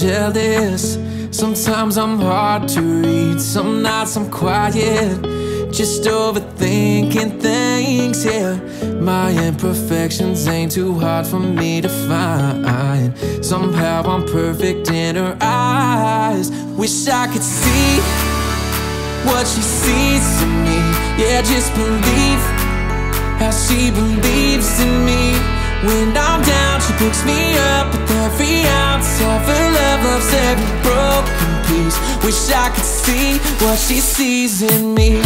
jealous. Sometimes I'm hard to read, some nights I'm quiet. Just overthinking things, yeah. My imperfections ain't too hard for me to find. Somehow I'm perfect in her eyes. Wish I could see what she sees in me. Yeah, just believe how she believes in me. When I'm down, she picks me up with every ounce of her love, loves every broken piece. Wish I could see what she sees in me.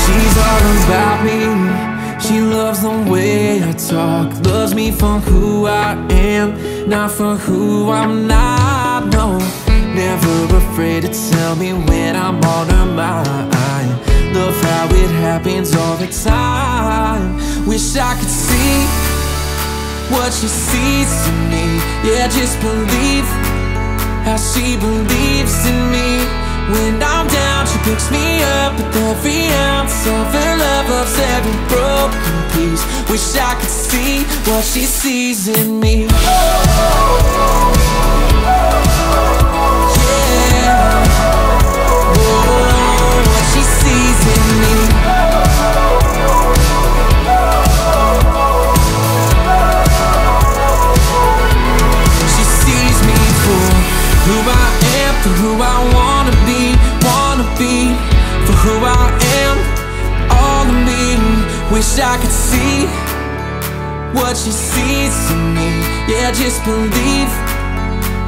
She's all about me. She loves the way I talk, loves me for who I am, not for who I'm not. No, never afraid to tell me when I'm on her mind. It happens all the time. Wish I could see what she sees in me. Yeah, just believe how she believes in me. When I'm down, she picks me up with every ounce of her love, loves every broken piece. Wish I could see what she sees in me. Wish I could see what she sees in me. Yeah, just believe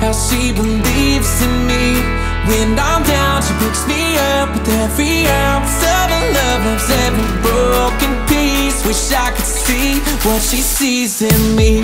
how she believes in me. When I'm down, she picks me up with every ounce of her love Loves every broken piece Wish I could see what she sees in me